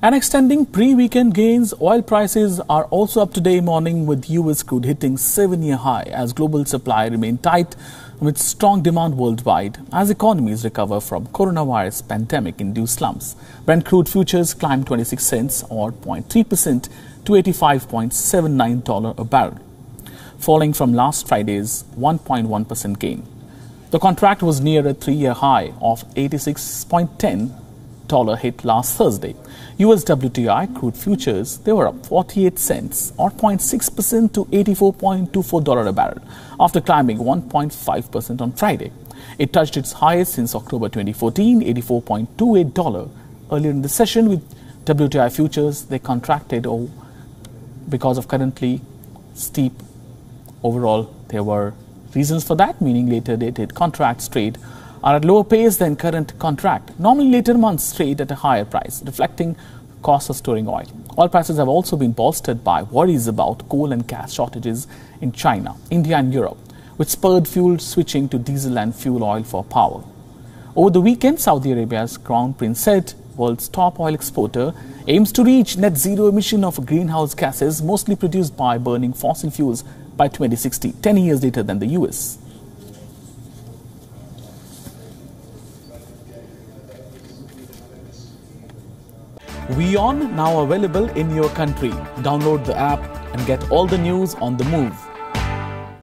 And extending pre-weekend gains, oil prices are also up today morning with US crude hitting seven-year high as global supply remained tight with strong demand worldwide as economies recover from coronavirus pandemic-induced slumps. Brent crude futures climbed 26 cents or 0.3% to $85.79 a barrel, falling from last Friday's 1.1% gain. The contract was near a three-year high of 86.10 dollar hit last Thursday. US WTI crude futures, they were up 48 cents or 0.6% to $84.24 a barrel after climbing 1.5% on Friday. It touched its highest since October 2014, $84.28 earlier in the session with WTI futures, they contracted oh, because of currently steep overall there were reasons for that meaning later dated contracts trade are at lower pace than current contract. Normally later months trade at a higher price, reflecting cost of storing oil. Oil prices have also been bolstered by worries about coal and gas shortages in China, India and Europe, which spurred fuel switching to diesel and fuel oil for power. Over the weekend, Saudi Arabia's Crown Prince said world's top oil exporter aims to reach net zero emission of greenhouse gases mostly produced by burning fossil fuels by 2060, 10 years later than the US. WION now available in your country. Download the app and get all the news on the move.